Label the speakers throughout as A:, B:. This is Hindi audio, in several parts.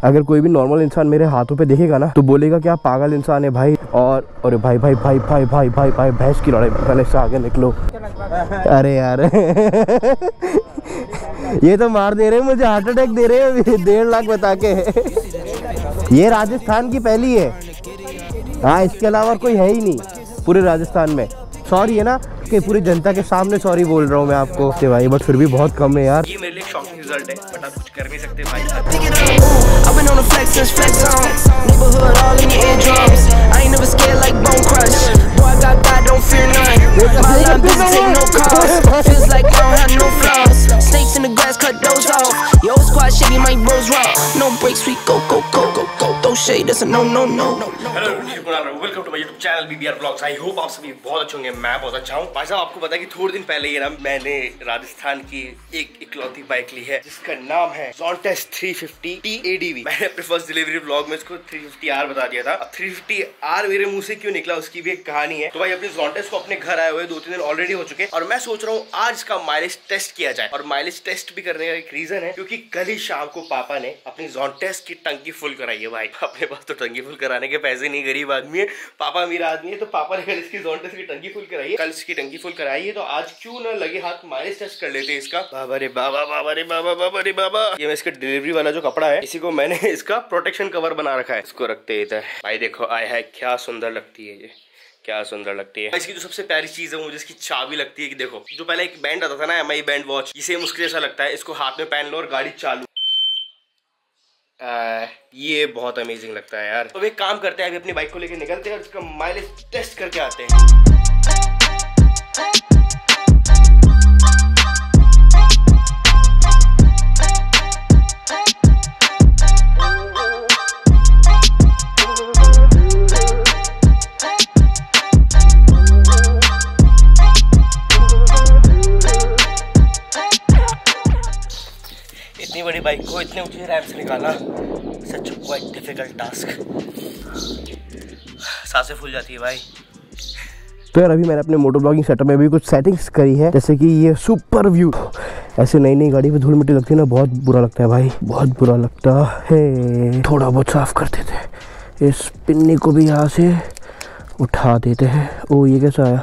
A: अगर कोई भी नॉर्मल इंसान मेरे हाथों पे देखेगा ना तो बोलेगा कि आप पागल इंसान है भाई। और अरे भाई भाई भाई भाई भाई भाई भाई, भैंस की लड़ाई पहले से आगे निकलो। अरे यार। ये तो मार दे रहे हैं, मुझे हार्ट अटैक दे रहे हैं डेढ़ लाख बता के। ये राजस्थान की पहली है। हाँ इसके अलावा कोई है ही नहीं, पूरे राजस्थान में। सॉरी है ना के पूरी जनता के सामने सॉरी बोल रहा हूँ मैं आपको। भाई बट फिर भी बहुत कम है यार।
B: आप हूँ। भाई साहब, आपको पता है कि थोड़े दिन पहले ही ना मैंने राजस्थान की एक इकलौती बाइक ली है, जिसका नाम है Zontes 350 TADV मैंने अपने फ़र्स्ट डिलीवरी ब्लॉग में इसको 350R बता दिया था। अब 350R मेरे मुँह से क्यों निकला, उसकी भी एक कहानी है। तो भाई, अपने Zontes को अपने घर आए हुए दो तीन दिन ऑलरेडी हो चुके और मैं सोच रहा हूँ आज इसका माइलेज टेस्ट किया जाए। और माइलेज टेस्ट भी करने का एक रीजन है, क्योंकि कल ही शाम को पापा ने अपनी Zontes की टंकी फुल कराई है भाई। अपने पास तो टंकी फुल कराने के पैसे नहीं, गरीब आदमी है, पापा मेरा आदमी है तो पापा ने कल इसकी Zontes की टंकी फुल कराई है। कल इसकी टंकी फुल कराई है तो आज क्यों ना लगे हाथ माइलेज टेस्ट कर लेते हैं इसका। बाबा रे बाबा बाबा रे बाबा बाबा रे बाबा। ये मैं इसका डिलीवरी वाला जो कपड़ा है इसी को मैंने इसका प्रोटेक्शन कवर बना रखा है। इसको रखते इधर। भाई देखो आय है क्या सुंदर लगती है ये। क्या सुंदर लगती है। इसकी जो सबसे प्यारी चीज़ है मुझे इसकी चाबी लगती है कि देखो जो पहले एक बैंड आता था ना एम आई बैंड वॉच इसे मुश्किल ऐसा लगता है। इसको हाथ में पहन लो और गाड़ी चालू। आ, ये बहुत अमेजिंग लगता है यार। तो एक काम करते हैं अभी अपनी बाइक को लेकर निकलते हैं और इसका माइलेज टेस्ट करके आते हैं। बाइक को इतने ऊँचे रैम से निकालना। सच क्वाइट डिफ़िकल्ट टास्क साँसें फूल जाती है भाई।
A: तो यार, अभी मैंने अपने मोटर ब्लॉगिंग सेटअप में भी कुछ सेटिंग्स करी है, जैसे कि ये सुपर व्यू ऐसे नई नई गाड़ी पे धूल मिट्टी लगती है ना, बहुत बुरा लगता है भाई। बहुत बुरा लगता है। थोड़ा बहुत साफ़ करते थे इस पिन्नी को भी यहाँ से उठा देते हैं। ओ, ये कैसा आया?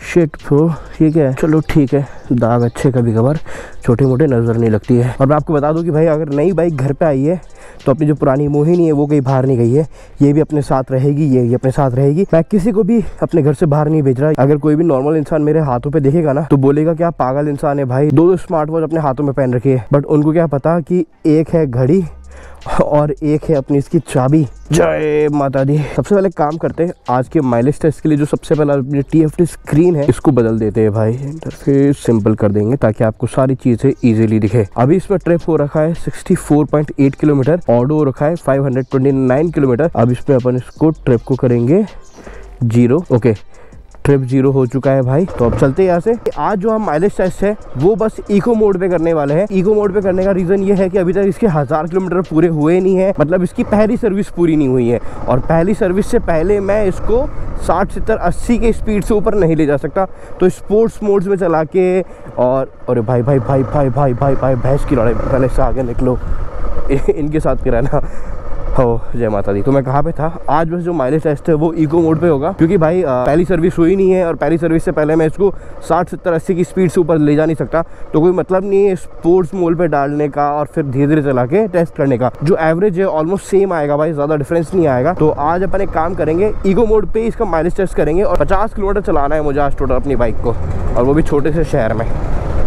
A: शिट प्रो ये क्या है? चलो ठीक है, दाग अच्छे कभी कभार छोटे मोटे नज़र नहीं लगती है। और मैं आपको बता दूँ कि भाई, अगर नई बाइक घर पे आई है तो अपनी जो पुरानी मोहिनी है वो कहीं बाहर नहीं गई है। ये भी अपने साथ रहेगी, ये भी अपने साथ रहेगी। मैं किसी को भी अपने घर से बाहर नहीं भेज रहा। अगर कोई भी नॉर्मल इंसान मेरे हाथों पर देखेगा ना तो बोलेगा कि आप पागल इंसान है भाई? दो दो स्मार्ट वॉच अपने हाथों में पहन रखी है। बट उनको क्या पता कि एक है घड़ी और एक है अपनी इसकी चाबी। जय माता दी सबसे पहले काम करते हैं आज के माइलेज टेस्ट के लिए, जो सबसे पहला अपनी टी स्क्रीन है, इसको बदल देते हैं भाई। इंटरफेस सिंपल कर देंगे ताकि आपको सारी चीज़ें इजीली दिखे। अभी इसमें ट्रिप हो रखा है 64.8 किलोमीटर ऑडो हो रखा है 529 किलोमीटर। अब इसमें अपन इसको ट्रिप को करेंगे ज़ीरो ओके ट्रिप ज़ीरो हो चुका है भाई। तो अब चलते हैं यहाँ से। आज जो हम माइलेज टेस्ट है, वो बस इको मोड पे करने वाले हैं। इको मोड पे करने का रीजन ये है कि अभी तक इसके हज़ार किलोमीटर पूरे हुए नहीं है। मतलब इसकी पहली सर्विस पूरी नहीं हुई है। और पहली सर्विस से पहले मैं इसको साठ, सत्तर, अस्सी के स्पीड से ऊपर नहीं ले जा सकता। तो स्पोर्ट्स मोड्स में चला के और अरे भाई भाई भाई भाई भाई भाई भाई, भैंस की लड़ाई पहले से आगे निकलो। इनके साथ रहना हो जय माता दी। तो मैं कहाँ पे था? आज बस जो माइलेज टेस्ट है वो इको मोड पे होगा क्योंकि भाई आ, पहली सर्विस हुई नहीं है और पहली सर्विस से पहले मैं इसको 60 70 80 की स्पीड से ऊपर ले जा नहीं सकता। तो कोई मतलब नहीं है स्पोर्ट्स मोड पे डालने का और फिर धीरे धीरे चला के टेस्ट करने का। जो एवरेज है ऑलमोस्ट सेम आएगा भाई ज़्यादा डिफरेंस नहीं आएगा। तो आज अपन एक काम करेंगे ईगो मोड पर इसका माइलेज टेस्ट करेंगे और पचास किलोमीटर चलाना है मुझे आज टोटल अपनी बाइक को और वो भी छोटे से शहर में।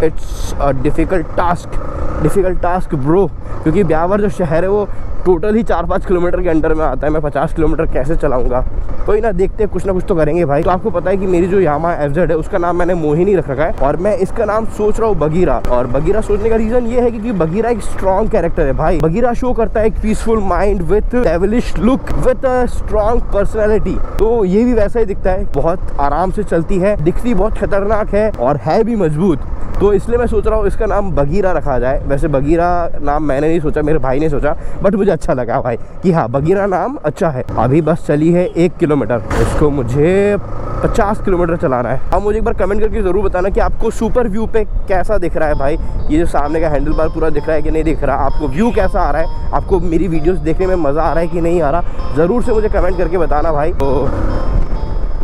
A: It's a difficult task difficult task bro क्योंकि ब्यावर जो शहर है वो टोटल ही चार पाँच किलोमीटर के अंडर में आता है, मैं पचास किलोमीटर कैसे चलाऊँगा? कोई ना, देखते कुछ ना कुछ तो करेंगे भाई। तो आपको पता है कि मेरी जो यामा एफ़ है, उसका नाम मैंने मोहिनी रख रखा है और मैं इसका नाम सोच रहा हूँ बगीरा और बगीरा सोचने का रीजन ये है कि बगीरा एक स्ट्रॉन्ग कैरेक्टर है भाई। बगीरा शो करता है एक peaceful mind with devilish look with strong personality तो ये भी वैसा ही दिखता है। बहुत आराम से चलती है, दिखती बहुत खतरनाक है और है भी मज़बूत। तो इसलिए मैं सोच रहा हूँ इसका नाम बगीरा रखा जाए। वैसे बगीरा नाम मैंने नहीं सोचा, मेरे भाई ने सोचा बट मुझे अच्छा लगा भाई, कि हाँ बगीरा नाम अच्छा है। अभी बस चली है एक किलोमीटर। इसको मुझे 50 किलोमीटर चलाना है। अब मुझे एक बार कमेंट करके ज़रूर बताना कि आपको सुपर व्यू पे कैसा दिख रहा है भाई। ये जो सामने का हैंडल बार पूरा दिख रहा है कि नहीं दिख रहा? आपको व्यू कैसा आ रहा है? आपको मेरी वीडियोस देखने में मज़ा आ रहा है कि नहीं आ रहा? ज़रूर से मुझे कमेंट करके बताना भाई। तो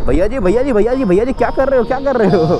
A: भैया जी भैया जी भैया जी भैया जी, क्या कर रहे हो? क्या कर रहे हो?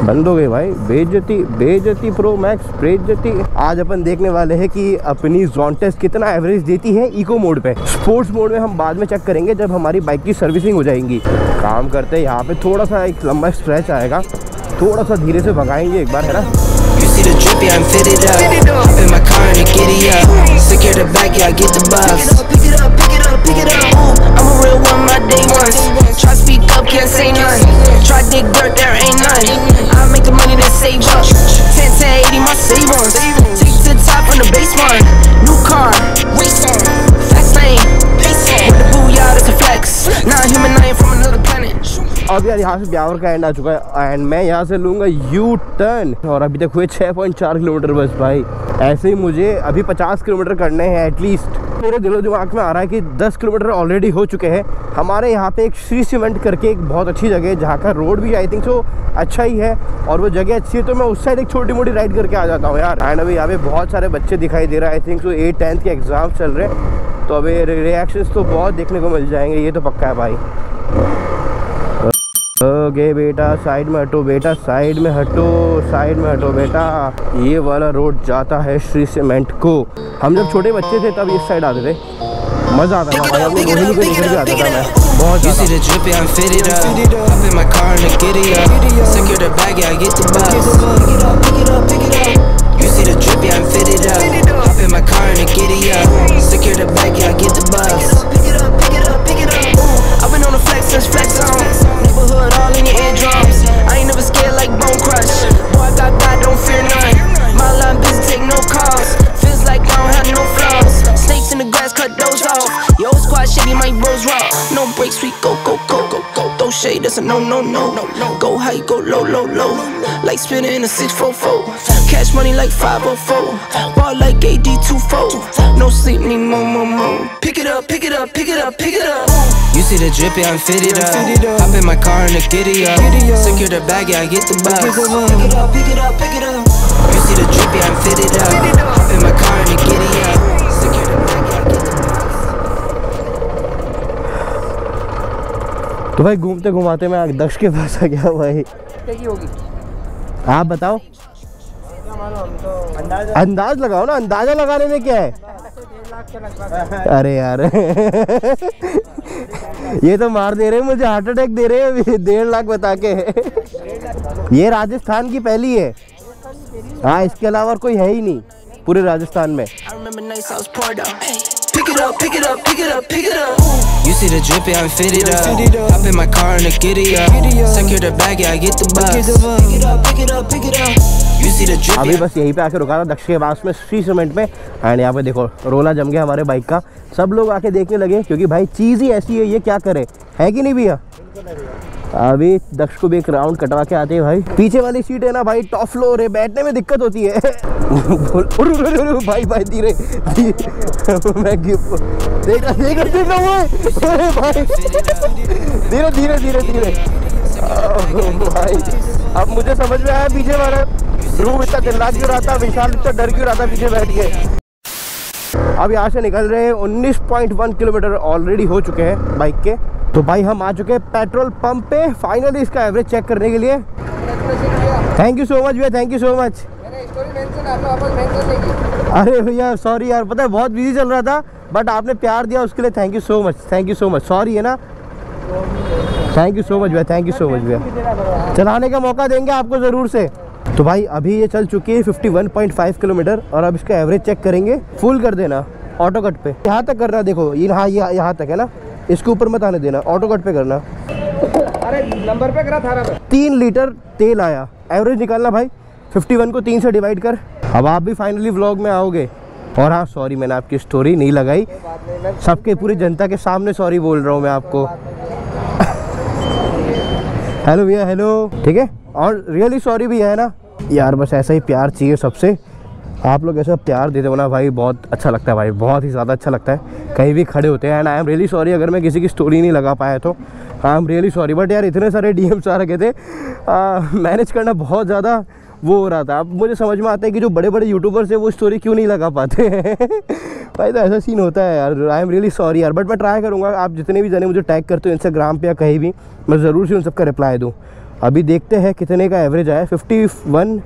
A: बंद हो गए भाई। बेजती बेजती प्रो मैक्स बेजती आज अपन देखने वाले हैं कि अपनी जोनटेस कितना एवरेज देती है इको मोड पे। स्पोर्ट्स मोड में हम बाद में चेक करेंगे जब हमारी बाइक की सर्विसिंग हो जाएँगी। काम करते हैं यहाँ पे थोड़ा सा एक लंबा स्ट्रेच आएगा। थोड़ा सा धीरे से भगाएँगे एक बार है ना?
C: Make the money that save up. 10 to 80, my savings. Take to the top on the base one. New car, race on. Fast lane, pace on. With the booyah, that's a flex. Not human, I ain't from another planet.
A: अब यार यहाँ से ब्यावर का एंड आ चुका है एंड मैं यहाँ से लूँगा यू टर्न और अभी तक हुए 6.4 किलोमीटर बस भाई ऐसे ही मुझे अभी 50 किलोमीटर करने हैं एटलीस्ट मेरे दिलो दिमाग में आ रहा है कि 10 किलोमीटर ऑलरेडी हो चुके हैं। हमारे यहाँ पे एक श्री सीमेंट करके एक बहुत अच्छी जगह है, जहाँ का रोड भी आई थिंक सो अच्छा ही है। और वो जगह अच्छी है तो मैं उस साइड एक छोटी मोटी राइड करके आ जाता हूँ यार। एंड अभी यहाँ पे बहुत सारे बच्चे दिखाई दे रहे हैं। I think so eight tenth के एग्ज़ाम चल रहे हैं। तो अभी रिएक्शन तो बहुत देखने को मिल जाएँगे, ये तो पक्का है भाई। ओके बेटा, साइड में हटो बेटा, साइड में हटो, साइड में हटो बेटा। ये वाला रोड जाता है श्री सीमेंट को। हम जब छोटे बच्चे थे तब इस साइड आते थे। मज़ा आता था भाई, अपने रोहिणी को लेकर जाता था मैं। बहुत ज़्यादा।
C: That's a no, no, no, no, no. Go high, go low, low, low. Like spinning in a 644. Cash money like 504. Ball like AD24. No sleep, need more, more, more. Pick it up, pick it up, pick it up, pick it up. You see the drippy, I'm fitted up. Hop in my car and the giddy up. Secure the bag, yeah, I get the bus. Pick it up, pick it up, pick it up. You see the drippy, I'm fitted up.
A: तो भाई घूमते घुमाते मैं दक्ष के पास आ गया भाई। आप बताओ। अंदाज लगाओ ना अंदाज़ा लगाने में क्या है? अरे यार। ये तो मार दे रहे हैं मुझे हार्ट अटैक दे रहे हैं अभी डेढ़ लाख बता के। ये राजस्थान की पहली है। हाँ इसके अलावा कोई है ही नहीं पूरे राजस्थान में।
C: It up, pick it up, pick it up, pick it up. You see the drippy, I'm fitted up. Hop in my car and the giddy up. Secure the bag, yeah, I get the bus. Pick it up, pick it up, pick it up.
A: अभी बस यहीं पे आके रुका था दक्ष के पास में श्री सीमेंट में एंड यहाँ पे देखो रोला जम गया हमारे बाइक का सब लोग आके देखने लगे क्योंकि भाई चीज़ ही ऐसी है ये क्या करे है कि नहीं भैया अभी दक्ष को भी एक राउंड कटवा के आते हैं भाई। पीछे वाली सीट है ना भाई टॉप फ्लोर है, बैठने में दिक्कत होती है। भाई भाई, धीरे भाई। धीरे धीरे धीरे धीरे। भाई। अब मुझे समझ में आया पीछे वाला। ध्रुव इतना चिल्ला क्यों रहा था विशाल इतना डर क्यों रहा था पीछे बैठ के? अब यहाँ से निकल रहे हैं। 19.1 किलोमीटर ऑलरेडी हो चुके हैं बाइक के। तो भाई हम आ चुके हैं पेट्रोल पंप पे। फाइनली इसका एवरेज चेक करने के लिए। थैंक यू सो मच भैया थैंक यू सो मच अरे भैया सॉरी यार, पता है बहुत बिज़ी चल रहा था बट आपने प्यार दिया उसके लिए thank you so much thank you so much sorry है ना? थैंक यू सो मच भैया थैंक यू सो मच भैया। चलाने का मौका देंगे आपको ज़रूर से। तो भाई अभी ये चल चुकी है 51.5 किलोमीटर, और अब इसका एवरेज चेक करेंगे। फुल कर देना ऑटो कट पे। यहाँ तक करना, देखो, ये यहाँ यहाँ तक है ना? इसके ऊपर मत आने देना ऑटो कट पे करना।
D: अरे नंबर पे करा थारा पे।
A: तीन लीटर तेल आया। एवरेज निकालना भाई। 51 को तीन से डिवाइड कर। अब आप भी फाइनली व्लॉग में आओगे। और हाँ सॉरी मैंने आपकी स्टोरी नहीं लगाई। सबके पूरी जनता के सामने सॉरी बोल रहा हूँ मैं आपको। हेलो भैया हेलो ठीक है? और रियली सॉरी भी है ना? यार बस ऐसा ही प्यार चाहिए सबसे। आप लोग ऐसा प्यार देते हो ना भाई, बहुत अच्छा लगता है भाई, बहुत ही ज़्यादा अच्छा लगता है। कहीं भी खड़े होते हैं, and I am really sorry अगर मैं किसी की स्टोरी नहीं लगा पाया तो। I am really sorry, but यार इतने सारे डी एम्स आ रखे थे मैनेज करना बहुत ज़्यादा वो हो रहा था। अब मुझे समझ में आता है कि जो बड़े बड़े यूट्यूबर्स हैं, वो स्टोरी क्यों नहीं लगा पाते हैं? भाई तो ऐसा सीन होता है यार, आई एम रियली सॉरी यार, बट मैं ट्राई करूँगा, आप जितने भी जने मुझे टैग करते हो इंस्टाग्राम पे या कहीं भी, मैं ज़रूर से उन सबका रिप्लाई दूँ। अभी देखते हैं कितने का एवरेज आया, fifty one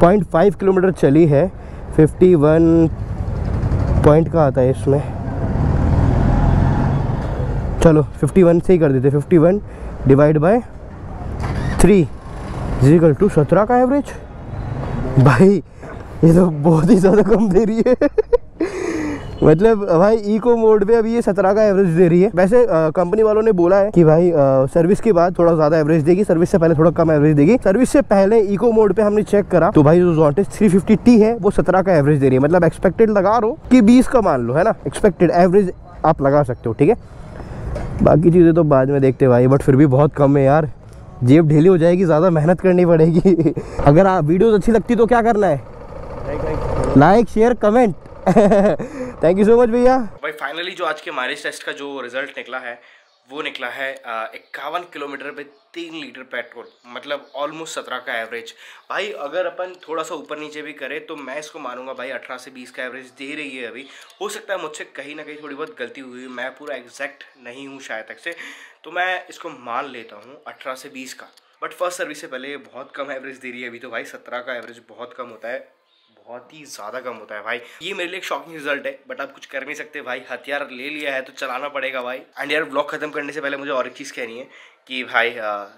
A: point five kilometre चली है फिफ्टी वन पॉइंट का आता है इसमें। चलो फिफ्टी वन से ही कर देते fifty one divide by three equal to सत्रह का एवरेज भाई, ये तो बहुत ही ज़्यादा कम दे रही है। मतलब भाई इको मोड पे अभी ये सत्रह का एवरेज दे रही है। वैसे कंपनी वालों ने बोला है कि भाई आ, सर्विस के बाद थोड़ा ज़्यादा एवरेज देगी सर्विस से पहले थोड़ा कम एवरेज देगी। सर्विस से पहले इको मोड पे हमने चेक करा तो भाई जो जोटेस थ्री फिफ्टी टी है वो सत्रह का एवरेज दे रही है। मतलब एक्सपेक्टेड लगा रो कि बीस का मान लो है ना? एक्सपेक्टेड एवरेज आप लगा सकते हो ठीक है? बाकी चीज़ें तो बाद में देखते भाई बट फिर भी बहुत कम है यार। जेब ढीली हो जाएगी ज़्यादा मेहनत करनी पड़ेगी। अगर आप वीडियोस अच्छी लगती तो क्या करना है? Like share comment thank you so much भैया।
B: भाई फाइनली जो आज के माइलेज टेस्ट का जो रिज़ल्ट निकला है, वो निकला है इक्यावन किलोमीटर पे तीन लीटर पेट्रोल मतलब ऑलमोस्ट सत्रह का एवरेज भाई, अगर अपन थोड़ा सा ऊपर नीचे भी करें तो मैं इसको मानूँगा भाई, अठारह से बीस का एवरेज दे रही है अभी। हो सकता है मुझसे कहीं ना कहीं थोड़ी बहुत गलती हुई मैं पूरा एग्जैक्ट नहीं हूँ शायद तक से। तो मैं इसको मान लेता हूँ, अठारह से बीस का। बट फ़र्स्ट सर्विस से पहले बहुत कम एवरेज दे रही है अभी तो भाई, सत्रह का एवरेज बहुत कम होता है। बहुत ही ज़्यादा कम होता है भाई। ये मेरे लिए एक शॉकिंग रिज़ल्ट है बट आप कुछ कर नहीं सकते भाई। हथियार ले लिया है तो चलाना पड़ेगा भाई। एंड यार ब्लॉग खत्म करने से पहले मुझे और एक चीज़ कहनी है कि भाई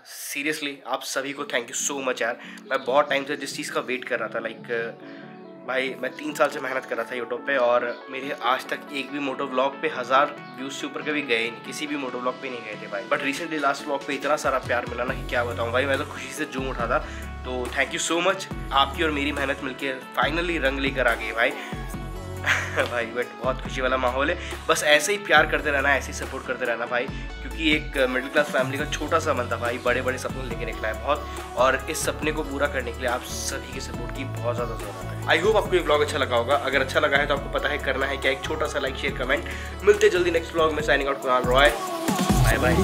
B: सीरियसली आप सभी को थैंक यू सो मच यार। मैं बहुत टाइम से जिस चीज़ का वेट कर रहा था लाइक भाई, मैं तीन साल से मेहनत कर रहा था यूट्यूब पे और मेरे आज तक एक भी मोटो ब्लॉग पे हज़ार व्यूज़ से ऊपर कभी गए नहीं। किसी भी मोटो ब्लॉग पे नहीं गए थे भाई। बट रिसेंटली लास्ट ब्लॉग पे इतना सारा प्यार मिला ना कि क्या बताऊँ। भाई, मैं तो खुशी से जूम उठा था। तो थैंक यू सो मच आपकी और मेरी मेहनत मिलकर फाइनली रंग लेकर आ गई भाई। भाई बट बहुत खुशी वाला माहौल है। बस ऐसे ही प्यार करते रहना, ऐसे ही सपोर्ट करते रहना भाई, क्योंकि एक मिडिल क्लास फैमिली का छोटा सा मन था भाई बड़े बड़े सपने लेके निकला है बहुत, और इस सपने को पूरा करने के लिए आप सभी के सपोर्ट की बहुत ज़्यादा ज़रूरत है। आई होप आपको ये ब्लॉग अच्छा लगा होगा। अगर अच्छा लगा है तो आपको पता है करना है क्या। एक छोटा सा लाइक शेयर कमेंट मिलते जल्दी नेक्स्ट ब्लॉग में। Signing out Kunal Roy bye bye